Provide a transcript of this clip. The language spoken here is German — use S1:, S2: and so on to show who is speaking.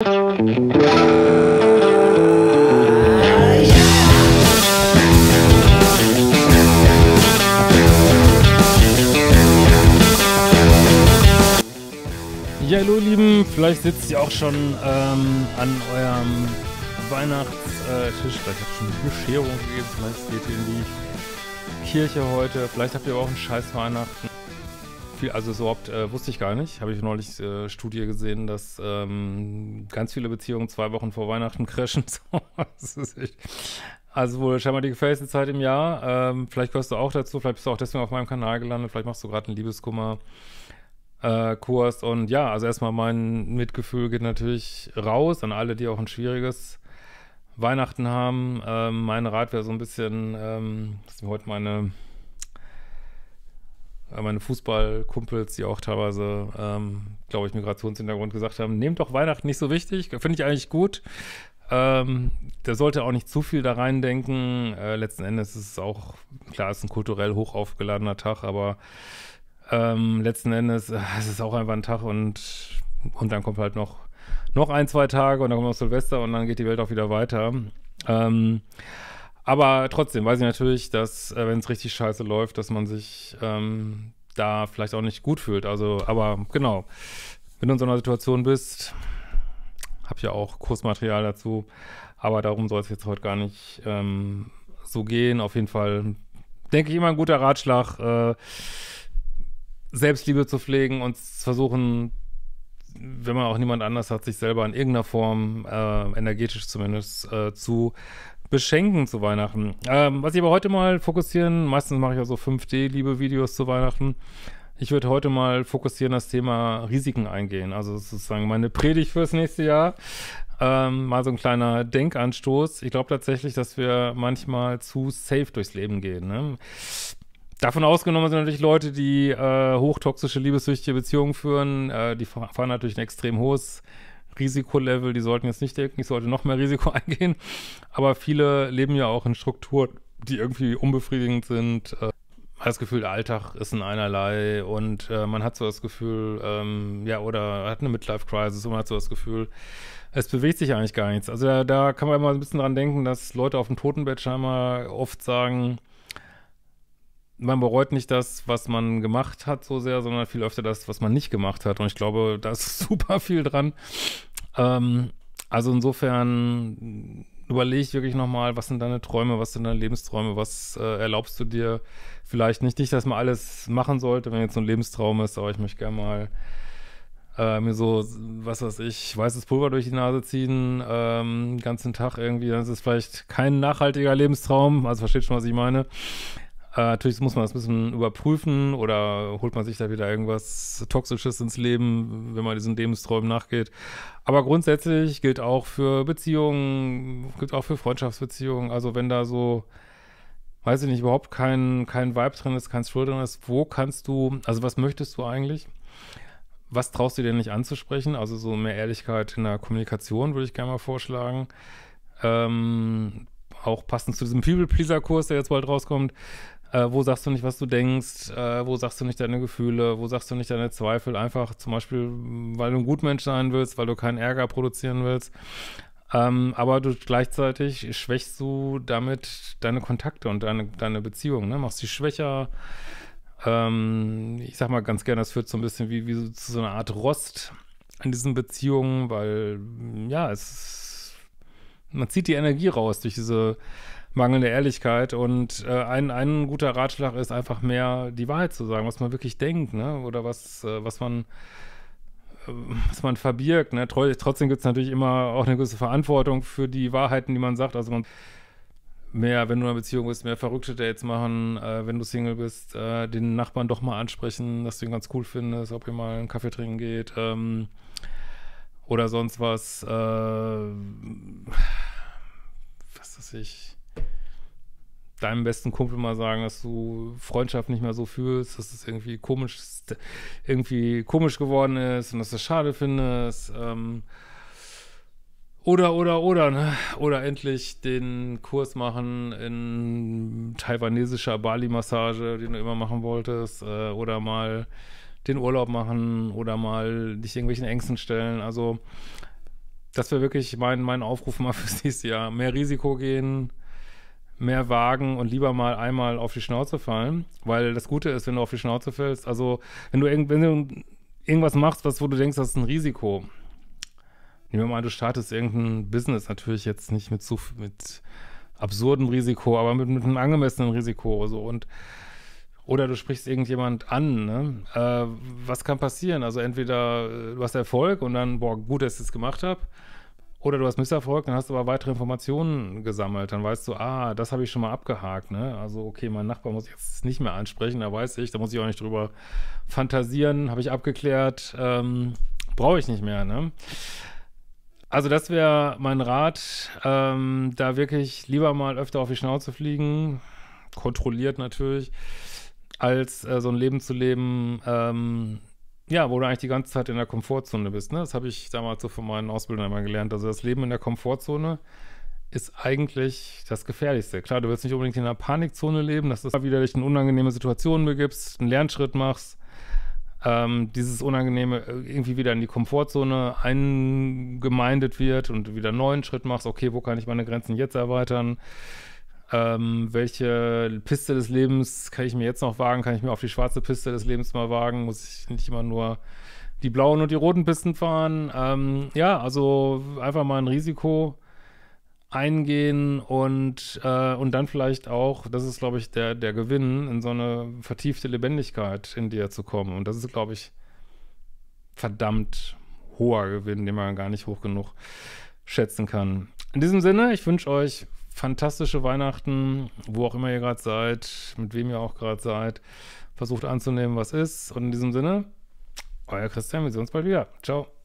S1: Ja, hallo Lieben, vielleicht sitzt ihr auch schon ähm, an eurem Weihnachtstisch. Vielleicht habt ihr schon eine Bescherung gegeben, vielleicht geht ihr in die Kirche heute, vielleicht habt ihr aber auch einen scheiß Weihnachten. Viel, also so überhaupt äh, wusste ich gar nicht. Habe ich neulich äh, Studie gesehen, dass ähm, ganz viele Beziehungen zwei Wochen vor Weihnachten crashen. Das also wohl scheinbar die gefährlichste Zeit im Jahr. Ähm, vielleicht gehörst du auch dazu, vielleicht bist du auch deswegen auf meinem Kanal gelandet, vielleicht machst du gerade einen Liebeskummer. Äh, Kurs und ja, also erstmal mein Mitgefühl geht natürlich raus an alle, die auch ein schwieriges Weihnachten haben. Ähm, mein Rat wäre so ein bisschen, ähm, dass mir heute meine meine Fußballkumpels, die auch teilweise, ähm, glaube ich, Migrationshintergrund gesagt haben, nehmt doch Weihnachten nicht so wichtig, finde ich eigentlich gut. Ähm, der sollte auch nicht zu viel da reindenken. Äh, letzten Endes ist es auch, klar, es ist ein kulturell hoch aufgeladener Tag, aber ähm, letzten Endes, äh, es ist auch einfach ein Tag und, und dann kommt halt noch, noch ein, zwei Tage und dann kommt noch Silvester und dann geht die Welt auch wieder weiter. Ähm, aber trotzdem weiß ich natürlich, dass, äh, wenn es richtig scheiße läuft, dass man sich ähm, da vielleicht auch nicht gut fühlt. Also, aber genau, wenn du in so einer Situation bist, habe ja auch Kursmaterial dazu, aber darum soll es jetzt heute gar nicht ähm, so gehen. Auf jeden Fall denke ich immer ein guter Ratschlag, äh, Selbstliebe zu pflegen und versuchen, wenn man auch niemand anders hat, sich selber in irgendeiner Form, äh, energetisch zumindest, äh, zu beschenken zu Weihnachten. Ähm, was ich aber heute mal fokussieren, meistens mache ich ja so 5D-Liebe-Videos zu Weihnachten. Ich würde heute mal fokussieren, das Thema Risiken eingehen. Also sozusagen meine Predigt fürs nächste Jahr. Ähm, mal so ein kleiner Denkanstoß. Ich glaube tatsächlich, dass wir manchmal zu safe durchs Leben gehen. Ne? Davon ausgenommen sind natürlich Leute, die äh, hochtoxische, liebessüchtige Beziehungen führen. Äh, die fahren natürlich ein extrem hohes Risikolevel. Die sollten jetzt nicht denken, ich sollte noch mehr Risiko eingehen. Aber viele leben ja auch in Strukturen, die irgendwie unbefriedigend sind. Äh, das Gefühl, der Alltag ist in einerlei und äh, man hat so das Gefühl, ähm, ja, oder hat eine Midlife-Crisis und man hat so das Gefühl, es bewegt sich eigentlich gar nichts. Also da, da kann man immer ein bisschen dran denken, dass Leute auf dem Totenbett scheinbar oft sagen, man bereut nicht das, was man gemacht hat so sehr, sondern viel öfter das, was man nicht gemacht hat. Und ich glaube, da ist super viel dran. Ähm, also insofern überlege ich wirklich nochmal, was sind deine Träume, was sind deine Lebensträume, was äh, erlaubst du dir vielleicht nicht, nicht, dass man alles machen sollte, wenn jetzt so ein Lebenstraum ist, aber ich möchte gerne mal äh, mir so, was weiß ich, weißes Pulver durch die Nase ziehen, ähm, den ganzen Tag irgendwie, das ist vielleicht kein nachhaltiger Lebenstraum, also versteht schon, was ich meine. Äh, natürlich muss man das ein bisschen überprüfen oder holt man sich da wieder irgendwas Toxisches ins Leben, wenn man diesen Lebensträumen nachgeht. Aber grundsätzlich gilt auch für Beziehungen, gilt auch für Freundschaftsbeziehungen. Also wenn da so, weiß ich nicht, überhaupt kein, kein Vibe drin ist, kein Thrill drin ist, wo kannst du, also was möchtest du eigentlich? Was traust du dir nicht anzusprechen? Also so mehr Ehrlichkeit in der Kommunikation würde ich gerne mal vorschlagen. Ähm, auch passend zu diesem People-Pleaser-Kurs, der jetzt bald rauskommt. Äh, wo sagst du nicht, was du denkst? Äh, wo sagst du nicht deine Gefühle? Wo sagst du nicht deine Zweifel? Einfach zum Beispiel, weil du ein Gutmensch sein willst, weil du keinen Ärger produzieren willst. Ähm, aber du gleichzeitig schwächst du damit deine Kontakte und deine, deine Beziehungen, ne? Machst sie schwächer. Ähm, ich sag mal ganz gerne, das führt so ein bisschen wie, wie so, zu so einer Art Rost an diesen Beziehungen, weil, ja, es, man zieht die Energie raus durch diese mangelnde Ehrlichkeit. Und äh, ein, ein guter Ratschlag ist einfach mehr die Wahrheit zu sagen, was man wirklich denkt, ne? Oder was, äh, was man äh, was man verbirgt. Ne? Trotzdem gibt es natürlich immer auch eine gewisse Verantwortung für die Wahrheiten, die man sagt. Also man mehr, wenn du in einer Beziehung bist, mehr verrückte Dates machen, äh, wenn du Single bist, äh, den Nachbarn doch mal ansprechen, dass du ihn ganz cool findest, ob ihr mal einen Kaffee trinken geht ähm, oder sonst was. Äh, was weiß ich deinem besten Kumpel mal sagen, dass du Freundschaft nicht mehr so fühlst, dass es irgendwie komisch, irgendwie komisch geworden ist und dass du es schade findest. Ähm, oder, oder, oder, ne? Oder endlich den Kurs machen in taiwanesischer Bali-Massage, den du immer machen wolltest. Äh, oder mal den Urlaub machen oder mal dich irgendwelchen Ängsten stellen. Also das wäre wirklich mein, mein Aufruf mal für dieses Jahr. Mehr Risiko gehen, mehr wagen und lieber mal einmal auf die Schnauze fallen. Weil das Gute ist, wenn du auf die Schnauze fällst, also wenn du, irgend, wenn du irgendwas machst, was, wo du denkst, das ist ein Risiko. Nehmen wir mal an, du startest irgendein Business, natürlich jetzt nicht mit so mit absurdem Risiko, aber mit, mit einem angemessenen Risiko. So. Und oder du sprichst irgendjemand an, ne? Äh, was kann passieren? Also entweder äh, du hast Erfolg und dann, boah, gut, dass ich es gemacht habe, oder du hast Misserfolg, dann hast du aber weitere Informationen gesammelt. Dann weißt du, ah, das habe ich schon mal abgehakt, ne? Also, okay, mein Nachbar muss ich jetzt nicht mehr ansprechen, da weiß ich, da muss ich auch nicht drüber fantasieren, habe ich abgeklärt, ähm, brauche ich nicht mehr, ne? Also das wäre mein Rat, ähm, da wirklich lieber mal öfter auf die Schnauze fliegen, kontrolliert natürlich, als äh, so ein Leben zu leben, ähm, ja, wo du eigentlich die ganze Zeit in der Komfortzone bist. Ne? Das habe ich damals so von meinen Ausbildern immer gelernt. Also das Leben in der Komfortzone ist eigentlich das Gefährlichste. Klar, du willst nicht unbedingt in einer Panikzone leben, dass du wieder dich in unangenehme Situationen begibst, einen Lernschritt machst, ähm, dieses Unangenehme äh, irgendwie wieder in die Komfortzone eingemeindet wird und wieder einen neuen Schritt machst, okay, wo kann ich meine Grenzen jetzt erweitern? Ähm, welche Piste des Lebens kann ich mir jetzt noch wagen? Kann ich mir auf die schwarze Piste des Lebens mal wagen? Muss ich nicht immer nur die blauen und die roten Pisten fahren? Ähm, ja, also einfach mal ein Risiko eingehen und, äh, und dann vielleicht auch, das ist, glaube ich, der, der Gewinn, in so eine vertiefte Lebendigkeit in dir zu kommen. Und das ist, glaube ich, verdammt hoher Gewinn, den man gar nicht hoch genug schätzen kann. In diesem Sinne, ich wünsche euch fantastische Weihnachten, wo auch immer ihr gerade seid, mit wem ihr auch gerade seid. Versucht anzunehmen, was ist. Und in diesem Sinne, euer Christian, wir sehen uns bald wieder. Ciao.